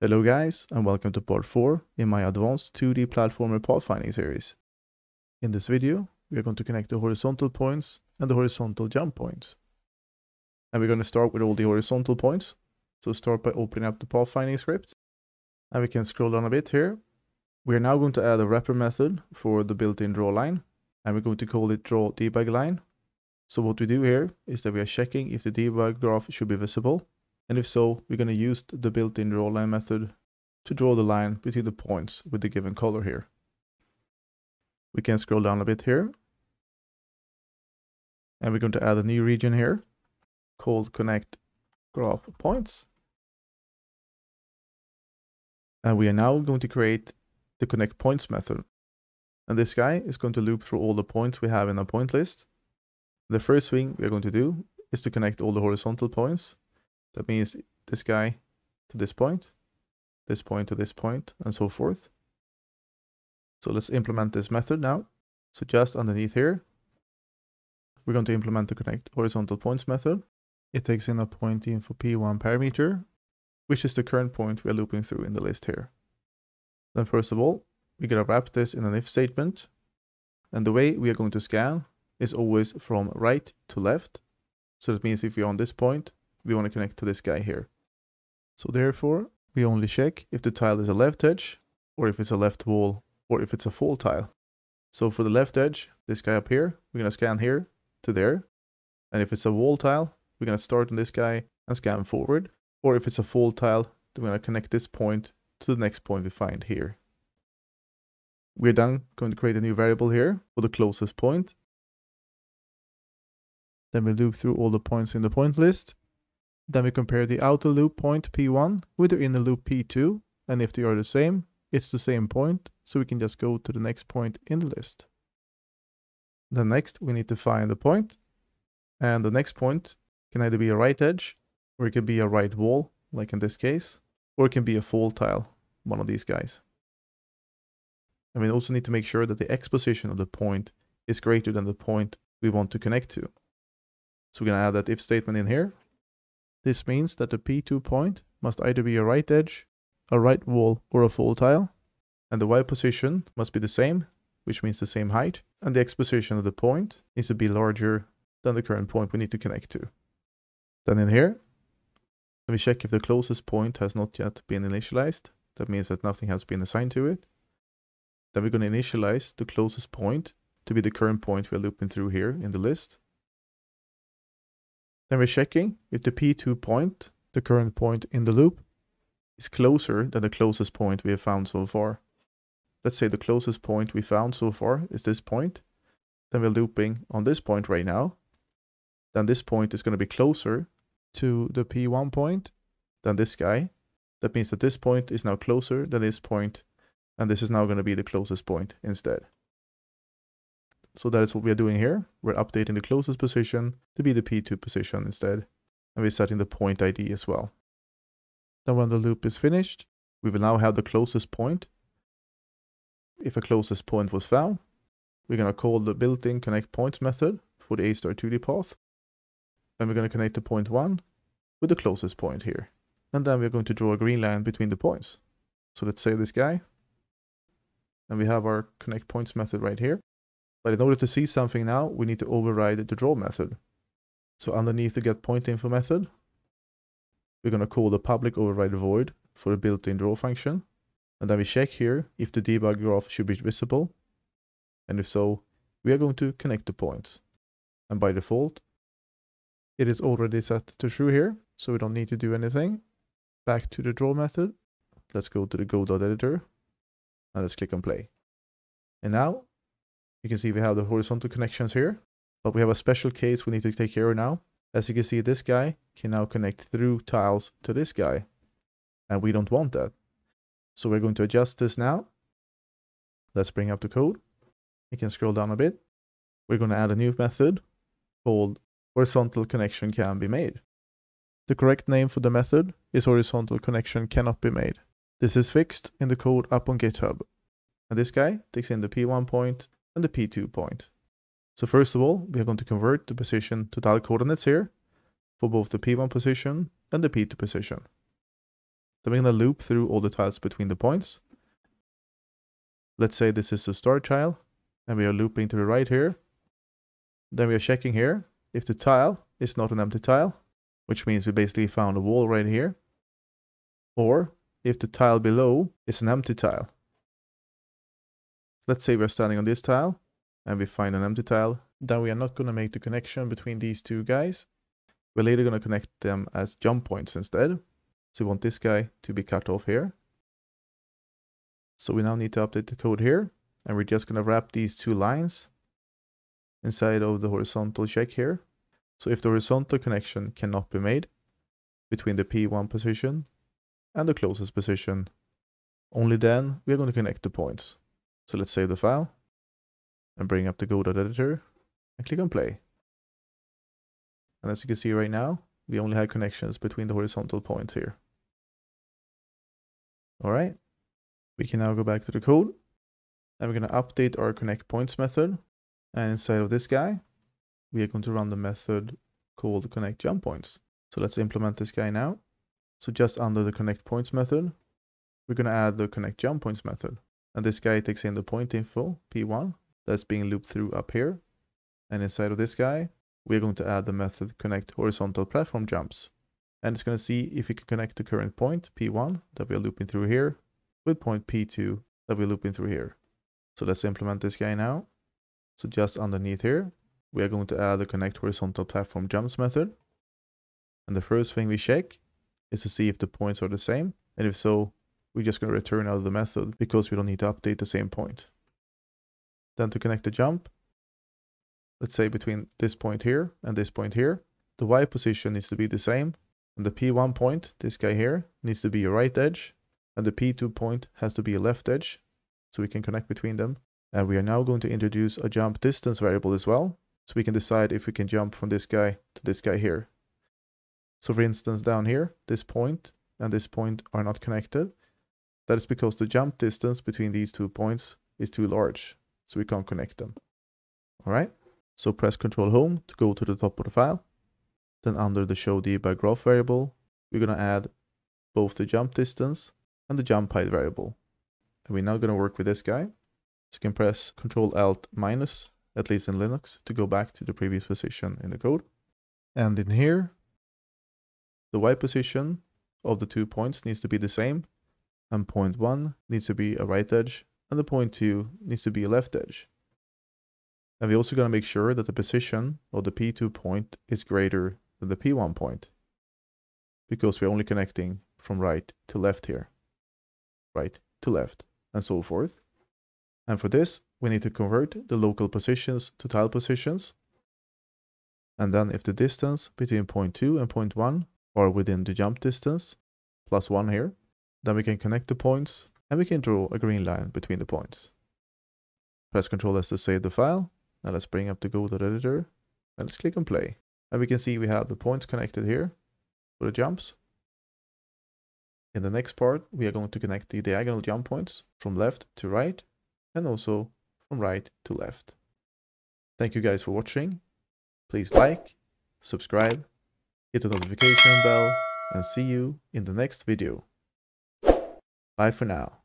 Hello guys and welcome to part 4 in my advanced 2D platformer pathfinding series. In this video we are going to connect the horizontal points and the horizontal jump points. And we're going to start with all the horizontal points. So start by opening up the pathfinding script. And we can scroll down a bit here. We are now going to add a wrapper method for the built-in draw line. And we're going to call it draw debug line. So what we do here is that we are checking if the debug graph should be visible and if so, we're going to use the built-in drawLine method to draw the line between the points with the given color here. We can scroll down a bit here. And we're going to add a new region here called connect graph points. And we are now going to create the connect points method. And this guy is going to loop through all the points we have in our point list. The first thing we're going to do is to connect all the horizontal points that means this guy to this point, this point to this point, and so forth. So let's implement this method now. So just underneath here, we're going to implement the connect horizontal points method. It takes in a point info p1 parameter, which is the current point we are looping through in the list here. Then first of all, we're going to wrap this in an if statement. And the way we are going to scan is always from right to left. So that means if we're on this point, we want to connect to this guy here. So therefore, we only check if the tile is a left edge, or if it's a left wall, or if it's a full tile. So for the left edge, this guy up here, we're going to scan here to there. And if it's a wall tile, we're going to start on this guy and scan forward. Or if it's a full tile, we're going to connect this point to the next point we find here. We're done going to create a new variable here for the closest point. Then we loop through all the points in the point list then we compare the outer loop point P1 with the inner loop P2, and if they are the same, it's the same point, so we can just go to the next point in the list. Then next, we need to find the point, and the next point can either be a right edge, or it can be a right wall, like in this case, or it can be a full tile, one of these guys. And we also need to make sure that the x position of the point is greater than the point we want to connect to. So we're going to add that if statement in here, this means that the P2 point must either be a right edge, a right wall, or a full tile, and the Y position must be the same, which means the same height, and the X position of the point needs to be larger than the current point we need to connect to. Then in here, we check if the closest point has not yet been initialized. That means that nothing has been assigned to it. Then we're going to initialize the closest point to be the current point we're looping through here in the list. Then we're checking if the P2 point, the current point in the loop, is closer than the closest point we have found so far. Let's say the closest point we found so far is this point. Then we're looping on this point right now. Then this point is going to be closer to the P1 point than this guy. That means that this point is now closer than this point, and this is now going to be the closest point instead. So that is what we are doing here. We're updating the closest position to be the P2 position instead. And we're setting the point ID as well. Then when the loop is finished, we will now have the closest point. If a closest point was found, we're going to call the built-in connect points method for the A-star 2D path. And we're going to connect the point 1 with the closest point here. And then we're going to draw a green line between the points. So let's say this guy. And we have our connect points method right here. But in order to see something now, we need to override the draw method. So underneath the get point info method, we're going to call the public override void for the built-in draw function. And then we check here if the debug graph should be visible. And if so, we are going to connect the points. And by default, it is already set to true here, so we don't need to do anything. Back to the draw method. Let's go to the Godot editor and let's click on play. And now you can see we have the horizontal connections here, but we have a special case we need to take care of now. As you can see, this guy can now connect through tiles to this guy, and we don't want that. So we're going to adjust this now. Let's bring up the code. You can scroll down a bit. We're going to add a new method called horizontal connection can be made. The correct name for the method is horizontal connection cannot be made. This is fixed in the code up on GitHub. And this guy takes in the P1 point and the P2 point. So first of all, we are going to convert the position to tile coordinates here for both the P1 position and the P2 position. Then we're going to loop through all the tiles between the points. Let's say this is the start tile, and we are looping to the right here. Then we are checking here if the tile is not an empty tile, which means we basically found a wall right here, or if the tile below is an empty tile. Let's say we're standing on this tile, and we find an empty tile, then we are not going to make the connection between these two guys. We're later going to connect them as jump points instead. So we want this guy to be cut off here. So we now need to update the code here. And we're just going to wrap these two lines inside of the horizontal check here. So if the horizontal connection cannot be made between the P1 position and the closest position, only then we're going to connect the points. So let's save the file and bring up the Godot editor and click on play. And as you can see right now, we only have connections between the horizontal points here. All right, we can now go back to the code and we're going to update our connect points method. And inside of this guy, we are going to run the method called connect jump points. So let's implement this guy now. So just under the connect points method, we're going to add the connect jump points method. And this guy takes in the point info, P1, that's being looped through up here. And inside of this guy, we're going to add the method connect horizontal platform jumps. And it's going to see if we can connect the current point, P1, that we're looping through here, with point P2 that we're looping through here. So let's implement this guy now. So just underneath here, we are going to add the connect horizontal platform jumps method. And the first thing we check is to see if the points are the same. And if so, we're just going to return out of the method because we don't need to update the same point. Then to connect the jump, let's say between this point here and this point here, the Y position needs to be the same. And the P1 point, this guy here, needs to be a right edge. And the P2 point has to be a left edge. So we can connect between them. And we are now going to introduce a jump distance variable as well. So we can decide if we can jump from this guy to this guy here. So for instance, down here, this point and this point are not connected. That is because the jump distance between these two points is too large, so we can't connect them. All right, so press Control Home to go to the top of the file. Then under the Show Debug Graph variable, we're going to add both the jump distance and the jump height variable. And we're now going to work with this guy. So you can press Control Alt minus, at least in Linux, to go back to the previous position in the code. And in here, the Y position of the two points needs to be the same and point 1 needs to be a right edge and the point 2 needs to be a left edge. And we're also going to make sure that the position of the P2 point is greater than the P1 point because we're only connecting from right to left here, right to left and so forth. And for this, we need to convert the local positions to tile positions. And then if the distance between point 2 and point 1 are within the jump distance, plus 1 here, then we can connect the points and we can draw a green line between the points. Press Ctrl S to save the file. Now let's bring up the Godot editor and let's click on play. And we can see we have the points connected here for the jumps. In the next part, we are going to connect the diagonal jump points from left to right and also from right to left. Thank you guys for watching. Please like, subscribe, hit the notification bell, and see you in the next video. Bye for now.